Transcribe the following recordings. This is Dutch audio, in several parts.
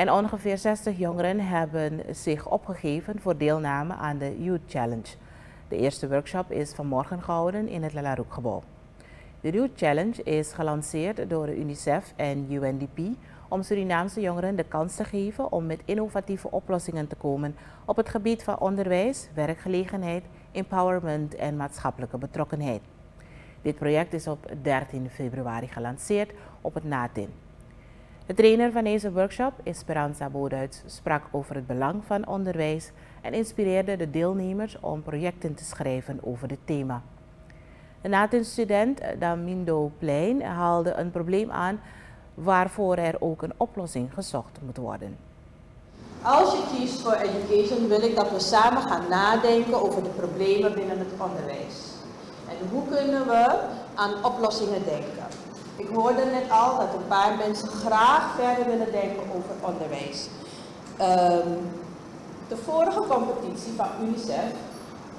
En ongeveer 60 jongeren hebben zich opgegeven voor deelname aan de Youth Challenge. De eerste workshop is vanmorgen gehouden in het Lalaroek gebouw. De Youth Challenge is gelanceerd door UNICEF en UNDP om Surinaamse jongeren de kans te geven om met innovatieve oplossingen te komen op het gebied van onderwijs, werkgelegenheid, empowerment en maatschappelijke betrokkenheid. Dit project is op 13 februari gelanceerd op het NATIN. De trainer van deze workshop, Esperanza Boduits, sprak over het belang van onderwijs en inspireerde de deelnemers om projecten te schrijven over dit thema. De NATIN-student Damindo Plein haalde een probleem aan waarvoor er ook een oplossing gezocht moet worden. Als je kiest voor education wil ik dat we samen gaan nadenken over de problemen binnen het onderwijs. En hoe kunnen we aan oplossingen denken. Ik hoorde net al dat een paar mensen graag verder willen denken over onderwijs. Um, de vorige competitie van UNICEF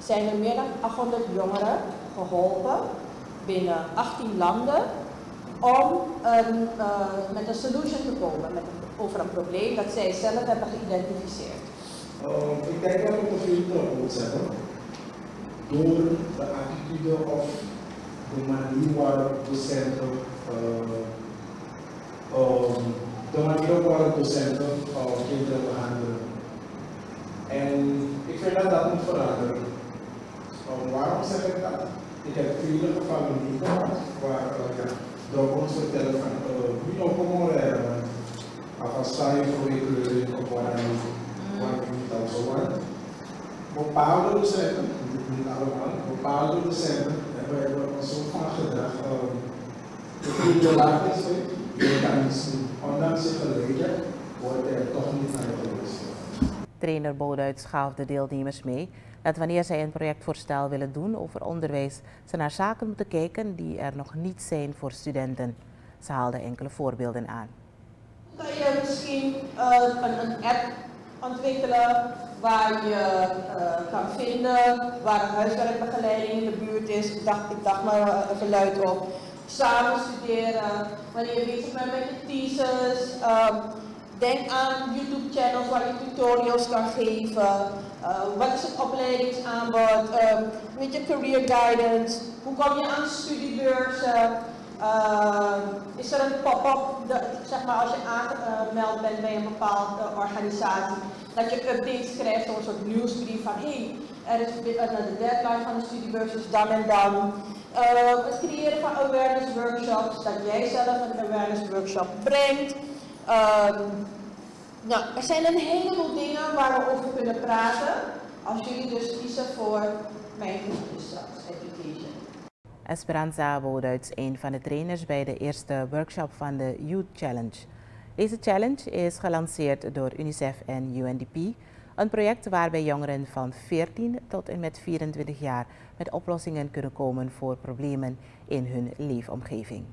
zijn er meer dan 800 jongeren geholpen binnen 18 landen om een, uh, met een solution te komen met over een probleem dat zij zelf hebben geïdentificeerd. Uh, ik denk dat we op de terug moet zetten door de attitude of de manier waarop docenten uh, um, de manier waarop docenten uh, kinderen behandelen. En ik vind dat dat moet veranderen. Um, waarom zeg ik dat? Ik heb vele gevallen niet gehad waar uh, ja, door ons vertellen van. Als sta je voor kleuren op waar je niet al zo aan. Bepaalde docenten, niet allemaal, bepaalde docenten hebben er een soort van gedrag. De de laag is, je kan niet zien. Ondanks je geleden wordt er toch niet naar geluisterd. Trainer Boduits gaf de deelnemers mee dat wanneer zij een projectvoorstel willen doen over onderwijs, ze naar zaken moeten kijken die er nog niet zijn voor studenten. Ze haalden enkele voorbeelden aan. Kan je misschien uh, een, een, app ontwikkelen waar je uh, kan vinden waar een huiswerkbegeleiding in de buurt is. Ik dacht, ik dacht maar even luid op. Samen studeren, wanneer je bezig bent met je thesis. Uh, Denk aan YouTube-channels waar je tutorials kan geven. Uh, wat is het opleidingsaanbod? Uh, weet je, career guidance. Hoe kom je aan studiebeurzen? Er een pop-up, zeg maar als je aangemeld bent bij een bepaalde organisatie, dat je updates krijgt, zo'n soort nieuwsbrief van hé, hey, er is de deadline van de studiebeurs is dan en dan. het creëren van awareness workshops, dat jij zelf een awareness workshop brengt. Um, nou, er zijn een heleboel dingen waar we over kunnen praten als jullie dus kiezen voor mijn straks, education. Esperanza Boduits, een van de trainers bij de eerste workshop van de Youth Challenge. Deze challenge is gelanceerd door UNICEF en UNDP, een project waarbij jongeren van 14 tot en met 24 jaar met oplossingen kunnen komen voor problemen in hun leefomgeving.